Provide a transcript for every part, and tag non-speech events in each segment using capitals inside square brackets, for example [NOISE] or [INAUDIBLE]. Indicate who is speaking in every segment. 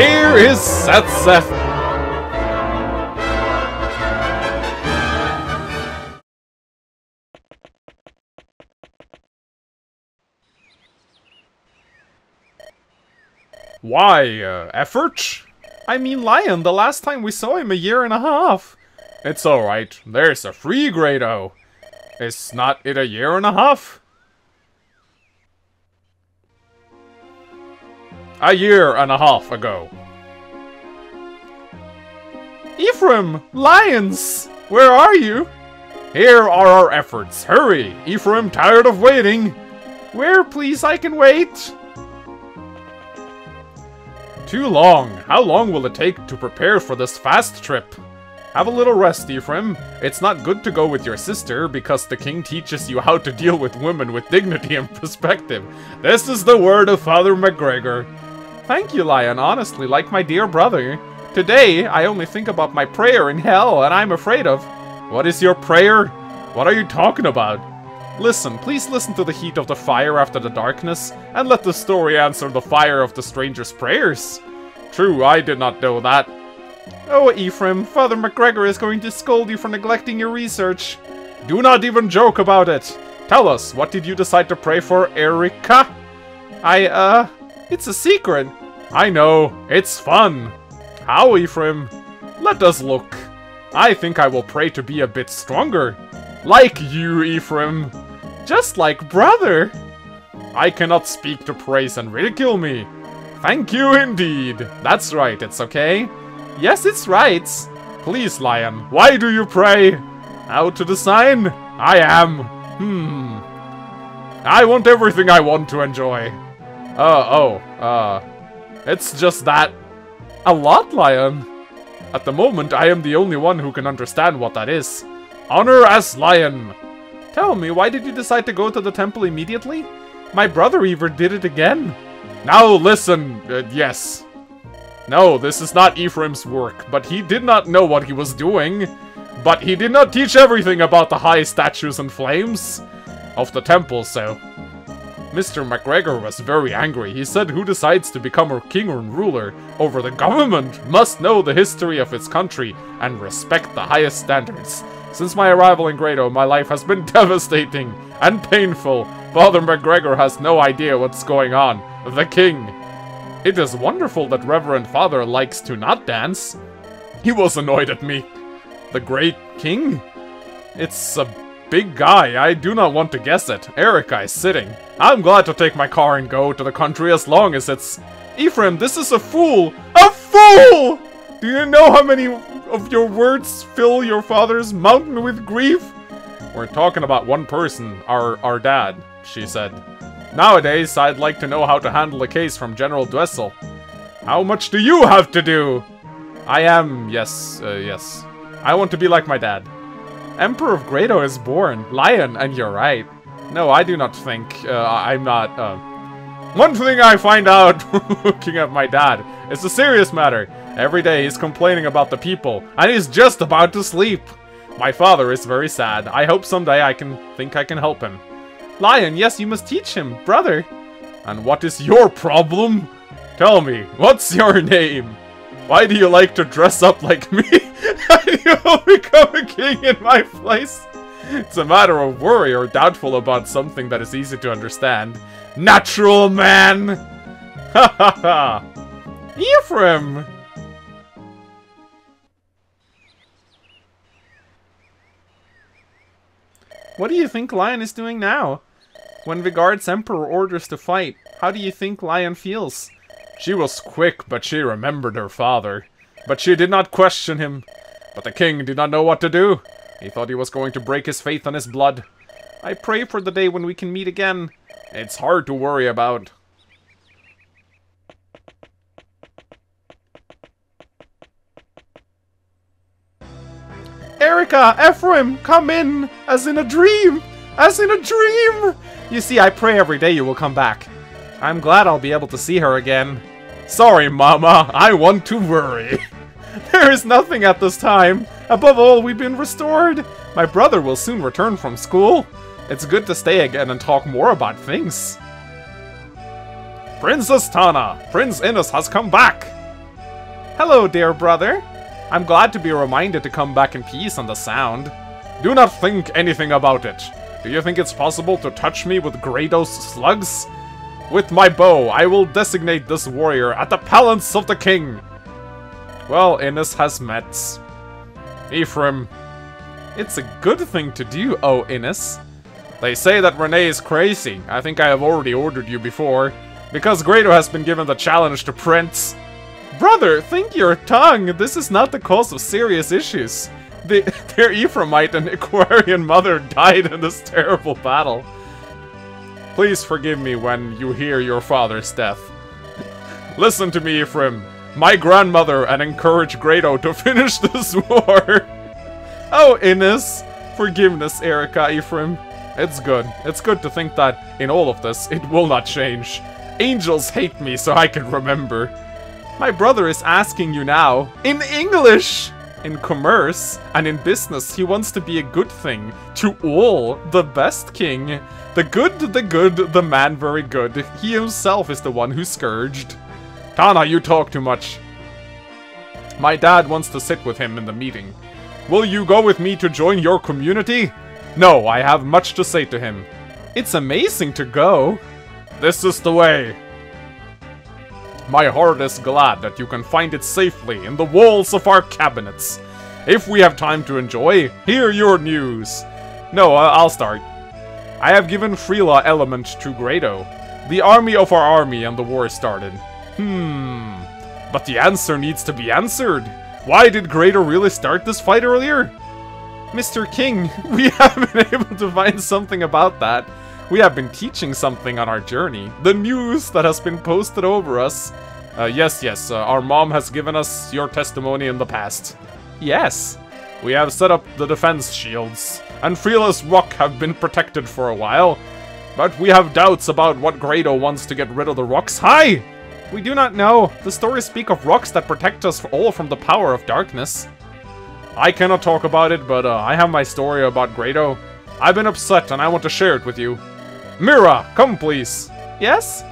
Speaker 1: here is Seth. Why, uh, effort? I mean, Lion, the last time we saw him a year and a half. It's alright, there's a free Grado. Is not it a year and a half? A year and a half ago. Ephraim! Lions! Where are you? Here are our efforts. Hurry! Ephraim, tired of waiting. Where, please? I can wait. Too long. How long will it take to prepare for this fast trip? Have a little rest, Ephraim. It's not good to go with your sister, because the king teaches you how to deal with women with dignity and perspective. This is the word of Father McGregor. Thank you, Lion, honestly, like my dear brother. Today, I only think about my prayer in hell, and I'm afraid of... What is your prayer? What are you talking about? Listen, please listen to the heat of the fire after the darkness, and let the story answer the fire of the stranger's prayers. True, I did not know that. Oh, Ephraim, Father McGregor is going to scold you for neglecting your research. Do not even joke about it. Tell us, what did you decide to pray for, Erica? I, uh, it's a secret. I know, it's fun. How, Ephraim? Let us look. I think I will pray to be a bit stronger. Like you, Ephraim. Just like brother! I cannot speak to praise and ridicule me. Thank you indeed. That's right, it's okay. Yes, it's right. Please, Lion, why do you pray? How to design? I am. Hmm. I want everything I want to enjoy. Uh, oh, uh, it's just that. A lot, Lion. At the moment, I am the only one who can understand what that is. Honor as Lion. Tell me, why did you decide to go to the temple immediately? My brother Ever did it again. Now listen, uh, yes. No, this is not Ephraim's work, but he did not know what he was doing. But he did not teach everything about the high statues and flames of the temple, so... Mr. McGregor was very angry. He said who decides to become a king or ruler over the government must know the history of its country and respect the highest standards. Since my arrival in Grado, my life has been [LAUGHS] devastating and painful. Father McGregor has no idea what's going on. The king. It is wonderful that Reverend Father likes to not dance. He was annoyed at me. The great king? It's a big guy. I do not want to guess it. Erica is sitting. I'm glad to take my car and go to the country as long as it's... Ephraim, this is a fool! A fool! Do you know how many of your words fill your father's mountain with grief? We're talking about one person, our, our dad, she said. Nowadays, I'd like to know how to handle a case from General Dwessel. How much do you have to do? I am, yes, uh, yes. I want to be like my dad. Emperor of Grado is born. Lion, and you're right. No, I do not think, uh, I'm not, uh... One thing I find out [LAUGHS] looking at my dad, it's a serious matter. Every day he's complaining about the people, and he's just about to sleep. My father is very sad. I hope someday I can think I can help him. Lion, yes, you must teach him, brother. And what is your problem? Tell me, what's your name? Why do you like to dress up like me? [LAUGHS] and you'll become a king in my place? It's a matter of worry or doubtful about something that is easy to understand. Natural man! [LAUGHS] Ha ha ha! Ephraim! What do you think Lion is doing now? When Vigard's Emperor orders to fight, how do you think Lion feels? She was quick, but she remembered her father. But she did not question him. But the king did not know what to do. He thought he was going to break his faith on his blood. I pray for the day when we can meet again. It's hard to worry about. Erica, Ephraim, come in! As in a dream! As in a dream! You see, I pray every day you will come back. I'm glad I'll be able to see her again. Sorry, Mama, I want to worry. [LAUGHS] there is nothing at this time. Above all, we've been restored. My brother will soon return from school. It's good to stay again and talk more about things. Princess Tana, Prince Innes has come back. Hello, dear brother. I'm glad to be reminded to come back in peace on the sound. Do not think anything about it. Do you think it's possible to touch me with Grados slugs? With my bow, I will designate this warrior at the palace of the king. Well, Innes has met. Ephraim. It's a good thing to do, oh Innes. They say that Renee is crazy. I think I have already ordered you before. Because Grado has been given the challenge to Prince. Brother, think your tongue. This is not the cause of serious issues. The, [LAUGHS] their Ephraimite and Aquarian mother died in this terrible battle. Please forgive me when you hear your father's death. Listen to me, Ephraim. My grandmother and encourage Grado to [LAUGHS] finish this war. oh, Innes. Forgiveness, Erica, Ephraim. It's good. It's good to think that in all of this, it will not change. Angels hate me so I can remember. My brother is asking you now. In English! In commerce and in business, he wants to be a good thing. To all, the best king. The good, the good, the man very good. He himself is the one who scourged. Tana, you talk too much. My dad wants to sit with him in the meeting. Will you go with me to join your community? No, I have much to say to him. It's amazing to go. This is the way. My heart is glad that you can find it safely in the walls of our cabinets. If we have time to enjoy, hear your news. No, I'll start. I have given Freela element to Grado. The army of our army and the war started. Hmm. But the answer needs to be answered. Why did Grado really start this fight earlier? Mr. King, [LAUGHS] we haven't been able to find something about that. We have been teaching something on our journey. The news that has been posted over us. Uh, yes, yes, uh, our mom has given us your testimony in the past. Yes. We have set up the defense shields, and Freela's Rock have been protected for a while. But we have doubts about what Grado wants to get rid of the rocks. Hi! We do not know. The stories speak of rocks that protect us all from the power of darkness. I cannot talk about it, but uh, I have my story about Grado. I've been upset and I want to share it with you. Mira, come please. Yes?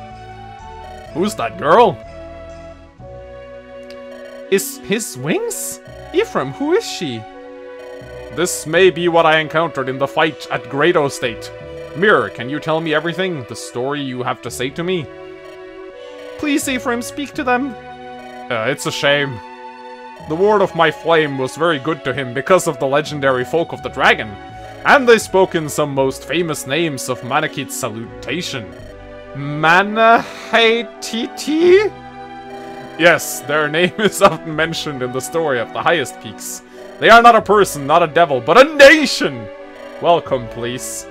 Speaker 1: Who's that girl? Is his wings? Ephraim, who is she? This may be what I encountered in the fight at Grado State. Mirror, can you tell me everything? The story you have to say to me? Please, Ephraim, speak to them. Uh, it's a shame. The word of my flame was very good to him because of the legendary folk of the dragon and they spoke in some most famous names of Manakit's salutation. Manahaititi? Yes, their name [LAUGHS] is often mentioned in the story of the highest peaks. They are not a person, not a devil, but a nation! Welcome, please.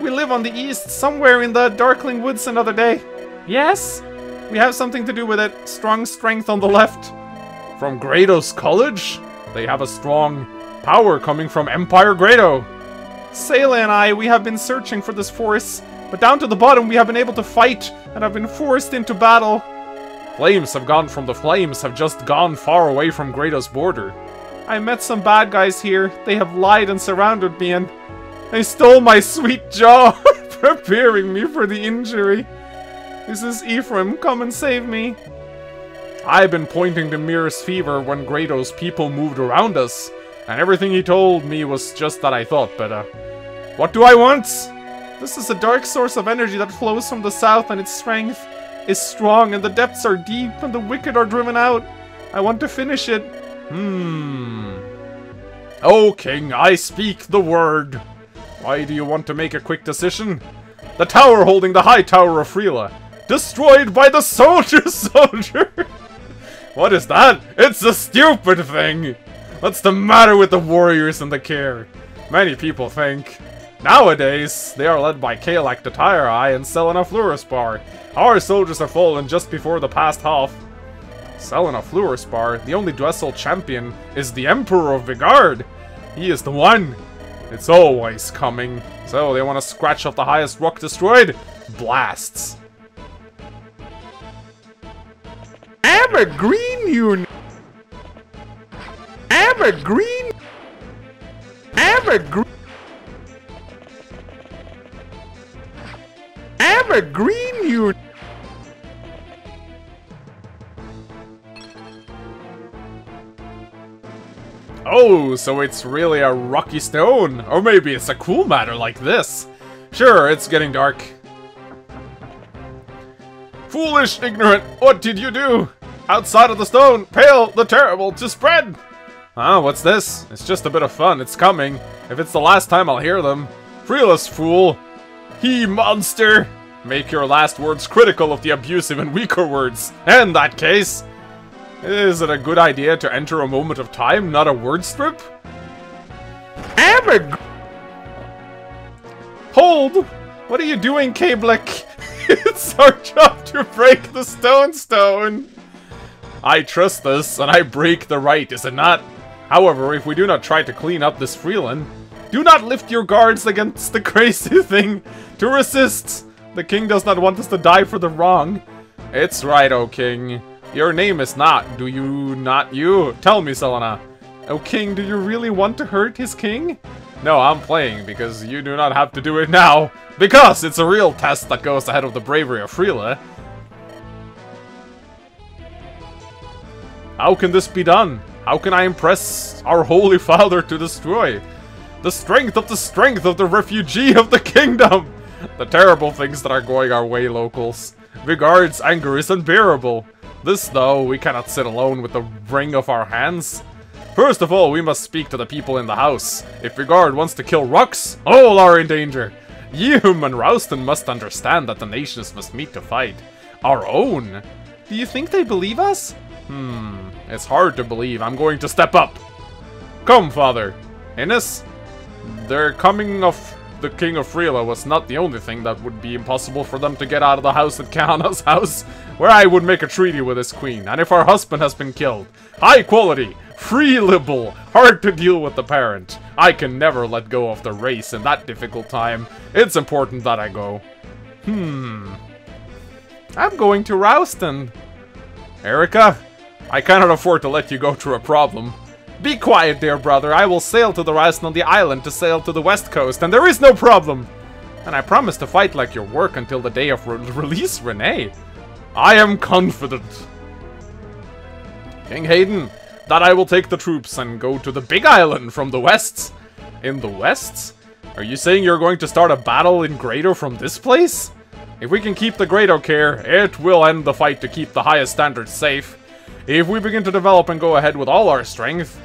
Speaker 1: We live on the east, somewhere in the Darkling Woods another day. Yes? We have something to do with it. Strong strength on the left. From Grados College? They have a strong Power coming from Empire Grado. Sayla and I, we have been searching for this forest, but down to the bottom we have been able to fight and have been forced into battle. Flames have gone from the flames have just gone far away from Grado's border. I met some bad guys here. They have lied and surrounded me and they stole my sweet jaw, [LAUGHS] preparing me for the injury. This is Ephraim, come and save me. I've been pointing to Mirror's fever when Grado's people moved around us. And everything he told me was just that I thought, but uh, what do I want? This is a dark source of energy that flows from the south and its strength is strong and the depths are deep and the wicked are driven out. I want to finish it. Hmm. Oh, King, I speak the word. Why do you want to make a quick decision? The tower holding the high tower of Freela. Destroyed by the soldier [LAUGHS] soldier! what is that? It's a stupid thing! What's the matter with the warriors and the care? Many people think. Nowadays, they are led by Kalak the Tire Eye and Selena Fluorspar. Our soldiers have fallen just before the past half. Selena Fluorspar, the only Dwessel champion, is the Emperor of Vigard. He is the one. It's always coming. So they want to scratch off the highest rock destroyed? Blasts.
Speaker 2: Evergreen Union. Evergreen? Evergreen? Evergreen you
Speaker 1: Oh, so it's really a rocky stone. Or maybe it's a cool matter like this. Sure, it's getting dark. Foolish, ignorant, what did you do? Outside of the stone, pale, the terrible, to spread! Ah, what's this? It's just a bit of fun, it's coming. If it's the last time I'll hear them. Freeless fool! He monster! Make your last words critical of the abusive and weaker words. In that case, is it a good idea to enter a moment of time, not a word strip? Amig! Hold! What are you doing, Cablick? [LAUGHS] it's our job to break the stone stone! I trust this, and I break the right, is it not? However, if we do not try to clean up this Freelan, do not lift your guards against the [LAUGHS] crazy thing to resist! The king does not want us to die for the wrong. It's right, O king. Your name is not, do you not you? Tell me, Selena. O king, do you really want to hurt his king? No, I'm playing, because you do not have to do it now. Because it's a real test that goes ahead of the bravery of Freela. How can this be done? How can I impress our Holy Father to destroy? The strength of the strength of the refugee of the kingdom! The terrible things that are going our way, locals. Vigard's anger is unbearable. This, though, we cannot sit alone with the ring of our hands. First of all, we must speak to the people in the house. If Vigard wants to kill Rux, all are in danger. Yum and Rouston must understand that the nations must meet to fight. Our own? Do you think they believe us? Hmm, it's hard to believe. I'm going to step up. Come, father. Innes? Their coming of the King of Freela was not the only thing that would be impossible for them to get out of the house at Kahana's [LAUGHS] house, where I would make a treaty with his queen, and if our husband has been killed, high quality, free libel, hard to deal with the parent, I can never let go of the race in that difficult time. It's important that I go. Hmm. I'm going to Rouston. Erica, I cannot afford to let you go through a problem. Be quiet, dear brother. I will sail to the rest on the island to sail to the west coast, and there is no problem. And I promise to fight like your work until the day of re release, Renee. I am confident. King Hayden, that I will take the troops and go to the big island from the west. In the west? Are you saying you're going to start a battle in Grado from this place? If we can keep the Grado care, it will end the fight to keep the highest standards safe. If we begin to develop and go ahead with all our strength,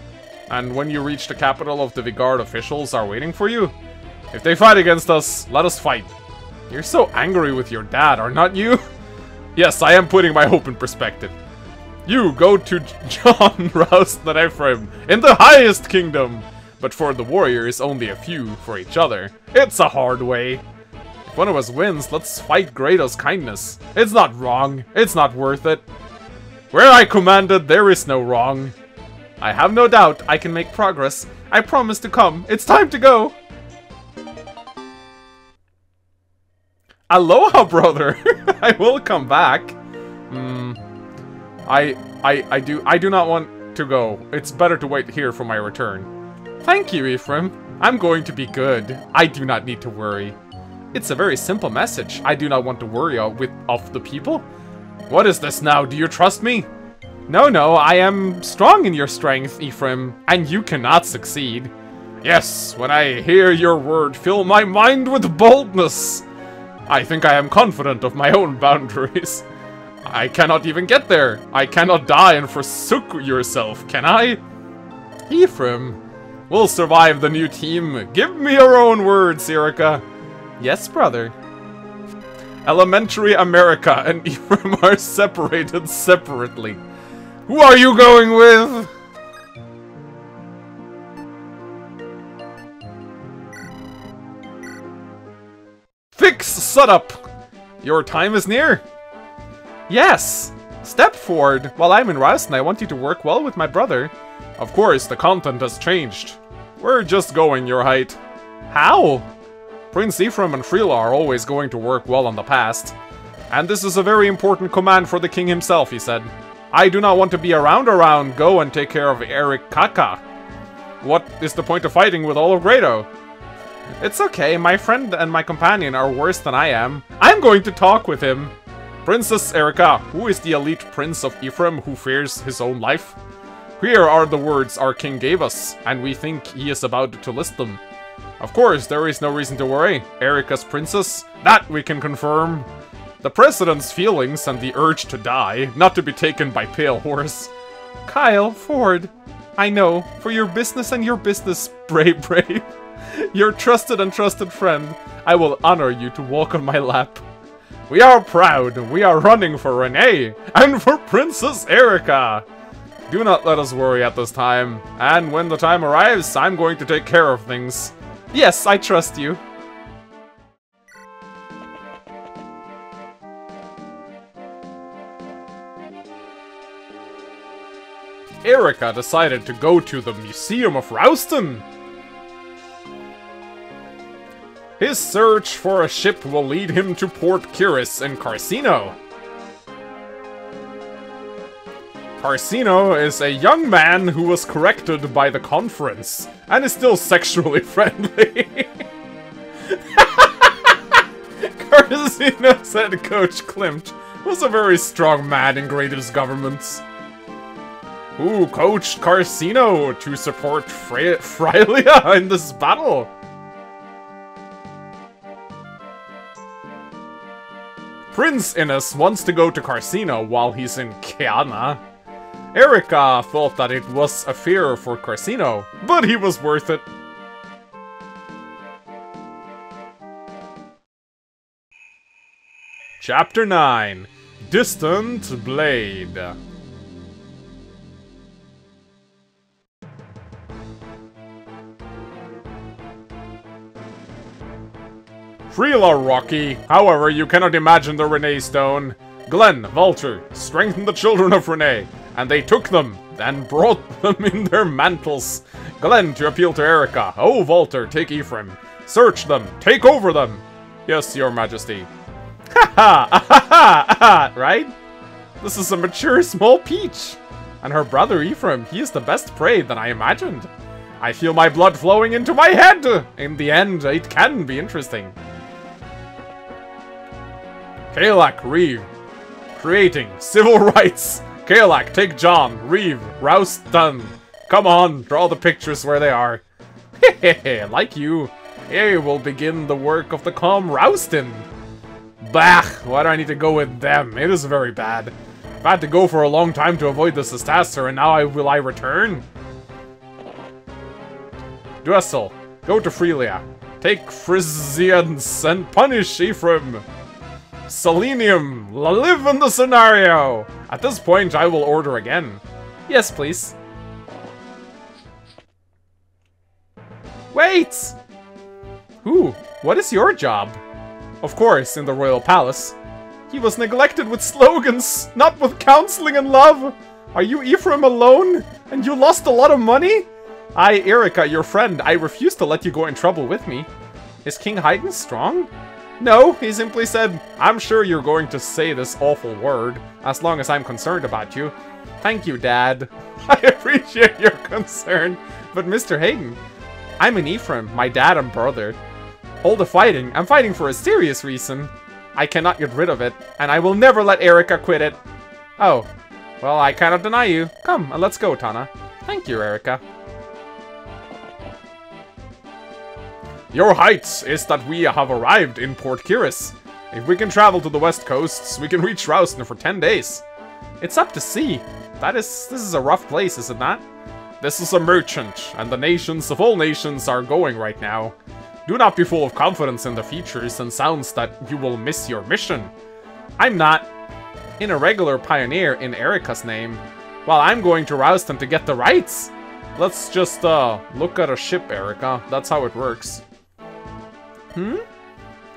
Speaker 1: and when you reach the capital of the Vigard officials are waiting for you. If they fight against us, let us fight. You're so angry with your dad, are not you? [LAUGHS] yes, I am putting my hope in perspective. You go to [LAUGHS] John, Roust, and Ephraim in the highest kingdom! But for the warriors, only a few for each other. It's a hard way. If one of us wins, let's fight Grado's kindness. It's not wrong. It's not worth it. Where I commanded, there is no wrong. I have no doubt I can make progress. I promise to come. It's time to go. Aloha, brother. [LAUGHS] I will come back. Hmm. I, I, I do, I do not want to go. It's better to wait here for my return. Thank you, Ephraim. I'm going to be good. I do not need to worry. It's a very simple message. I do not want to worry with of the people. What is this now? Do you trust me? No, no, I am strong in your strength, Ephraim, and you cannot succeed. Yes, when I hear your word, fill my mind with boldness. I think I am confident of my own boundaries. I cannot even get there. I cannot die and forsook yourself, can I? Ephraim, we'll survive the new team. Give me your own words, Erica. Yes, brother. Elementary America and [LAUGHS] Ephraim are separated separately. Who are you going with? Fix setup! Your time is near. Yes! Step forward. While I'm in Rust and I want you to work well with my brother. Of course, the content has changed. We're just going your height. How? Prince Ephraim and Freela are always going to work well on the past. And this is a very important command for the king himself, he said. I do not want to be around around. Go and take care of Eric Kaka. What is the point of fighting with all of Grado? It's okay, my friend and my companion are worse than I am. I'm going to talk with him. Princess Erika, who is the elite prince of Ephraim who fears his own life? Here are the words our king gave us, and we think he is about to list them. Of course, there is no reason to worry. Erika's princess, that we can confirm. The president's feelings and the urge to die, not to be taken by pale horse. Kyle Ford, I know, for your business and your business, [LAUGHS] brave, brave. Your trusted and trusted friend, I will honor you to walk on my lap. We are proud, we are running for Renee, and for Princess Erika! Do not let us worry at this time, and when the time arrives, I'm going to take care of things. Yes, I trust you. Erika decided to go to the Museum of Rouston. His search for a ship will lead him to Port Kiris in Carcino. Carcino is a young man who was corrected by the conference, and is still sexually [LAUGHS] friendly. [LAUGHS] Carcino said coach Klimt was a very strong man in Grady's governments. Who coached Carcino to support Fre in this battle? Prince Innes wants to go to Carcino while he's in Kiana. Erika thought that it was a fear for Carcino, but he was worth it. Chapter 9 Distant Blade Freela Rocky. However, you cannot imagine the Renee Stone. Glenn, Walter, strengthened the children of Renee, and they took them, and brought [LAUGHS] them in their mantles. Glenn to appeal to Erika. Oh, Walter, take Ephraim. Search them, take over them. Yes, your majesty. [LAUGHS] Ha ha, ha ha, right? This is a mature small peach. And her brother Ephraim, he is the best prey that I imagined. I feel my blood flowing into my head! In the end, it can be interesting. Kalak, Reeve. Creating civil [LAUGHS] rights. Kalak, take John, Reeve, Rouse done. Come on, draw the pictures where they are. [LAUGHS] Hehehe, like you. Here will begin the work of the calm Rouston. Bah, why do I need to go with them? It is very bad. I've had to go for a long time to avoid this disaster, and now I will I return? Dressel, go to Frelia. Take Frisians and punish Ephraim. Selenium, live in the scenario! At this point, I will order again. Yes, please. Wait! Who? What is your job? Of course, in the royal palace. He was neglected with slogans, not with counseling and love! Are you Ephraim alone? And you lost a lot of money? I, Erika, your friend, I refuse to let you go in trouble with me. Is King Haydn strong? No, he simply said, I'm sure you're going to say this awful word, as long as I'm concerned about you. Thank you, Dad. [LAUGHS] I appreciate your concern, but Mr. Hayden, I'm an Ephraim, my dad and brother. All the fighting, I'm fighting for a serious reason. I cannot get rid of it, and I will never let Erika quit it. Oh, well, I cannot deny you. Come, and let's go, Tana. Thank you, Erika. Your heights is that we have arrived in Port Kiris. If we can travel to the west coasts, we can reach Rouston for 10 days. It's up to sea. That is, this is a rough place, is it not? This is a merchant, and the nations of all nations are going right now. Do not be full of confidence in the features and sounds that you will miss your mission. I'm not. In a regular pioneer in Erika's name. While I'm going to Rouston to get the rights. Let's just, uh, look at a ship, Erika. That's how it works. Hmm?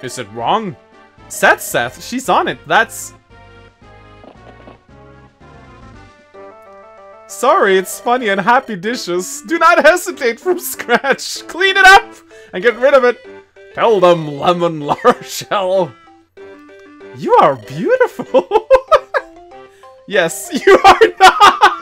Speaker 1: Is it wrong? Seth Seth, she's on it. That's... Sorry, it's funny and happy dishes. Do not hesitate from [LAUGHS] scratch. Clean it up and get rid of it. Tell them, Lemon La Rochelle. [LAUGHS] You are beautiful. [LAUGHS] yes, you are not.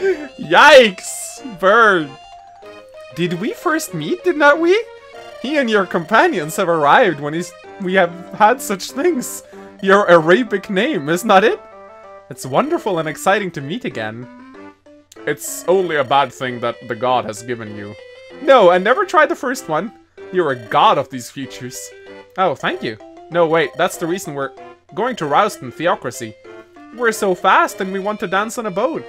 Speaker 1: Yikes! Bird! Did we first meet, did not we? He and your companions have arrived when he's we have had such things. Your Arabic name, is not it? It's wonderful and exciting to meet again. It's only a bad thing that the god has given you. No, and never tried the first one. You're a god of these creatures. Oh, thank you. No, wait, that's the reason we're going to Rowston Theocracy. We're so fast and we want to dance on a boat.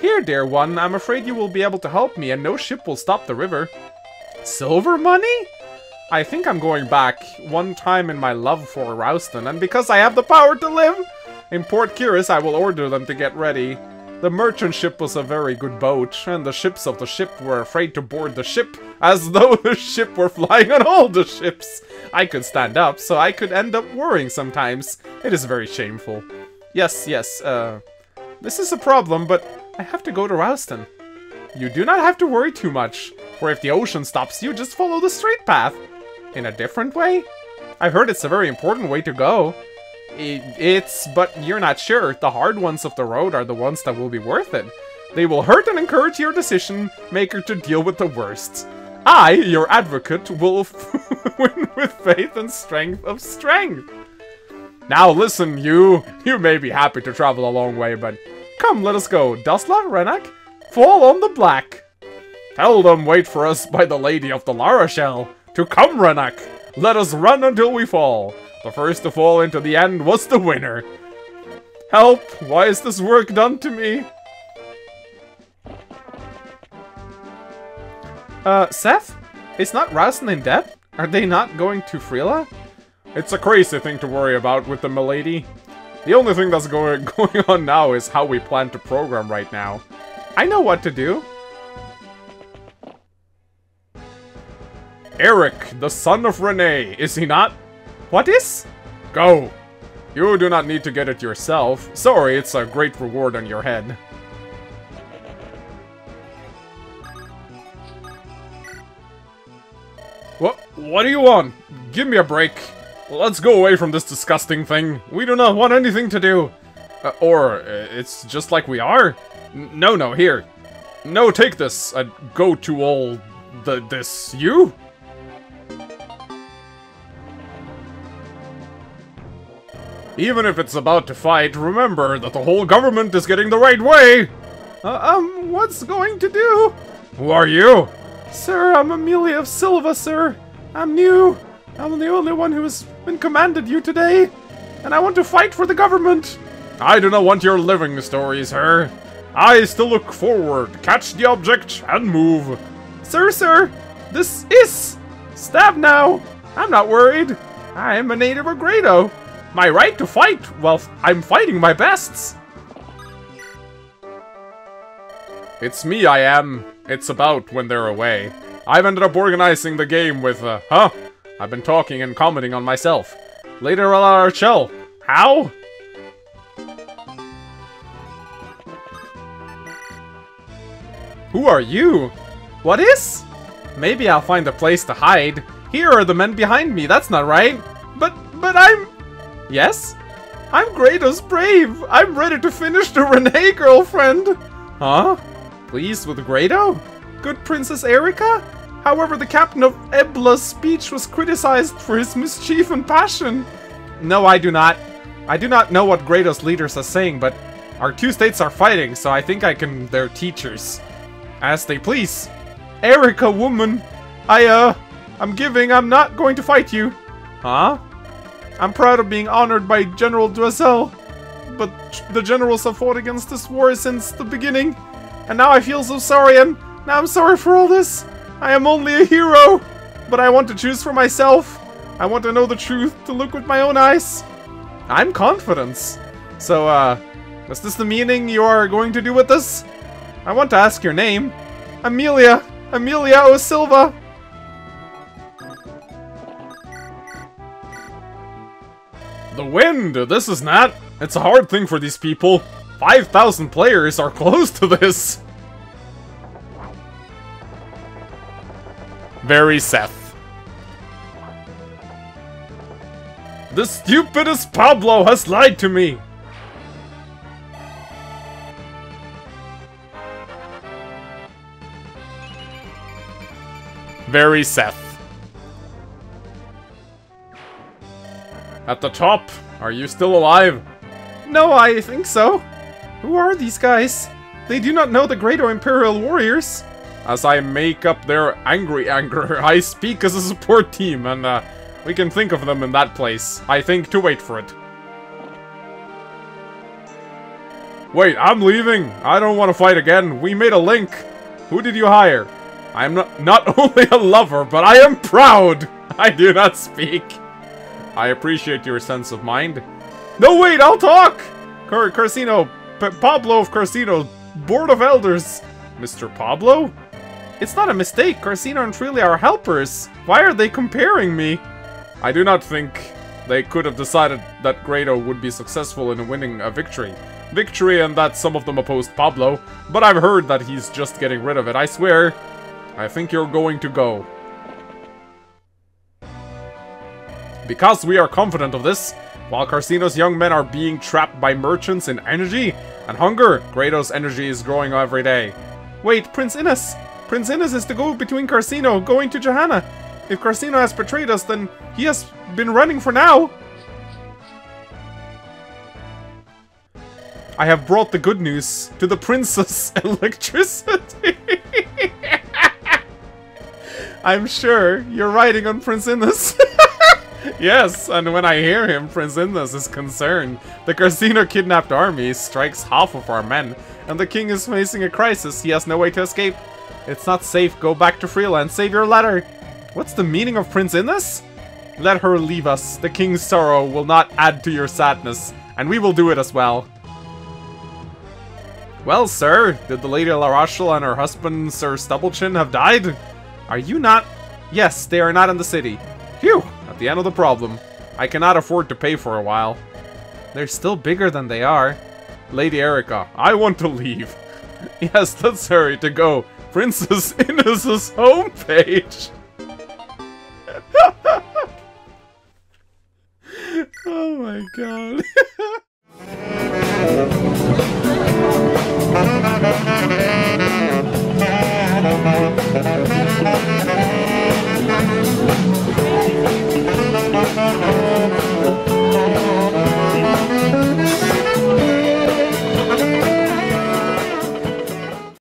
Speaker 1: Here, dear one, I'm afraid you will be able to help me and no ship will stop the river. Silver money? I think I'm going back one time in my love for Rowston, and because I have the power to live, in Port Kiris I will order them to get ready. The merchant ship was a very good boat, and the ships of the ship were afraid to board the ship, as [LAUGHS] though the ship were flying on all the ships. I could stand up, so I could end up worrying sometimes. It is very shameful. Yes, yes, uh... This is a problem, but I have to go to Ralston. You do not have to worry too much, for if the ocean stops you, just follow the straight path. In a different way? I've heard it's a very important way to go. It's, but you're not sure. The hard ones of the road are the ones that will be worth it. They will hurt and encourage your decision maker to deal with the worst. I, your advocate, will [LAUGHS] win with faith and strength of strength. Now listen, you. You may be happy to travel a long way, but come, let us go. Dustla, Renak, fall on the black. Tell them wait for us by the Lady of the La Rochelle. To come, Renak. Let us run until we fall. The first to fall into the end was the winner. Help! Why is this work done to me? Uh, Seth? Is not Rowston in debt? Are they not going to Friela? It's a crazy thing to worry about with the milady. The only thing that's going, [LAUGHS] going on now is how we plan to program right now. I know what to do. Eric, the son of Renee, is he not? What is? Go! You do not need to get it yourself. Sorry, it's a great reward on your head. What? What do you want? Give me a break. Let's go away from this disgusting thing. We do not want anything to do. Uh, or, uh, it's just like we are? N no, no, here. No, take this. Uh, go to all the this. You? Even if it's about to fight, remember that the whole government is getting the right way! Uh, um, what's going to do? Who are you? Sir, I'm Amelia of Silva, sir. I'm new. I'm the only one who has been commanded you today. And I want to fight for the government. I do not want your living stories, sir. I still look forward, catch the object, and move. Sir, sir, this is... Stab now. I'm not worried. I am a native of Grado my right to fight while I'm fighting my bests. It's me I am. It's about when they're away. I've ended up organizing the game with, uh, huh? I've been talking and commenting on myself. Later on our shell. How? Who are you? What is? Maybe I'll find a place to hide. Here are the men behind me, that's not right. But, but I'm... Yes? I'm Grado's brave! I'm ready to finish the Renee girlfriend! Huh? Pleased with Grado? Good Princess Erika? However, the captain of Ebla's speech was criticized for his mischief and passion. No, I do not. I do not know what Grado's leaders are saying, but our two states are fighting, so I think I can... They're teachers. As they please. Erica, woman. I, uh... I'm giving. I'm not going to fight you. Huh? I'm proud of being honored by General Doisel, but the generals have fought against this war since the beginning, and now I feel so sorry, and now I'm sorry for all this. I am only a hero, but I want to choose for myself. I want to know the truth, to look with my own eyes. I'm confidence. So, uh, is this the meaning you are going to do with this? I want to ask your name. Amelia. Amelia O. Silva. The wind! This is not... It's a hard thing for these people. 5,000 players are close to this. Very Seth. The stupidest Pablo has lied to me! Very Seth. At the top, are you still alive?
Speaker 2: No, I think so. Who are these guys? They do not know the Greater Imperial Warriors.
Speaker 1: As I make up their angry anger, [LAUGHS] I speak as a support team, and uh, we can think of them in that place. I think to wait for it. Wait, I'm leaving. I don't want to fight again. We made a link. Who did you hire? I'm not, not [LAUGHS] only a lover, but I am proud. [LAUGHS] I do not speak. I appreciate your sense of mind. No, wait, I'll talk! Car Carcino, P Pablo of Carcino, Board of Elders. Mr. Pablo?
Speaker 2: It's not a mistake. Carcino and Trillia are helpers. Why are they comparing me?
Speaker 1: I do not think they could have decided that Grado would be successful in winning a victory. Victory and that some of them opposed Pablo, but I've heard that he's just getting rid of it, I swear. I think you're going to go. Because we are confident of this, while Carcino's young men are being trapped by merchants in energy and hunger, Grado's energy is growing every day.
Speaker 2: Wait, Prince Innes! Prince Innes is to go between Carcino going to Johanna. If Carcino has betrayed us, then he has been running for now. I have brought the good news to the Princess [LAUGHS] Electricity. [LAUGHS] I'm sure you're riding on Prince Innes. [LAUGHS]
Speaker 1: yes, and when I hear him, Prince Innes is concerned. The Carcino kidnapped army strikes half of our men, and the king is facing a crisis. He has no way to escape. It's not safe. Go back to Freeland. Save your letter. What's the meaning of Prince Innes? Let her leave us. The king's sorrow will not add to your sadness, and we will do it as well. Well, sir, did the Lady La Rochelle and her husband, Sir Stubblechin, have died? Are you not? Yes, they are not in the city. Phew, at the end of the problem. I cannot afford to pay for a while. They're still bigger than they are. Lady Erica, I want to leave. [LAUGHS] yes, [LAUGHS] let's hurry to go. Princess [LAUGHS] Innes' homepage. [LAUGHS] oh my god. [LAUGHS]